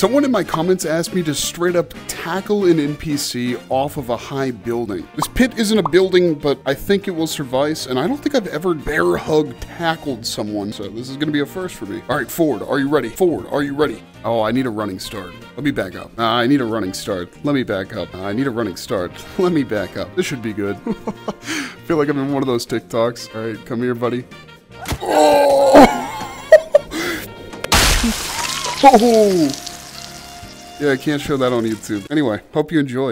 Someone in my comments asked me to straight up tackle an NPC off of a high building. This pit isn't a building, but I think it will suffice, and I don't think I've ever bear hug tackled someone, so this is gonna be a first for me. All right, forward, are you ready? Forward, are you ready? Oh, I need a running start. Let me back up. Uh, I need a running start. Let me back up. Uh, I need a running start. Let me back up. This should be good. feel like I'm in one of those TikToks. All right, come here, buddy. Oh! oh! Yeah, I can't show that on YouTube. Anyway, hope you enjoyed.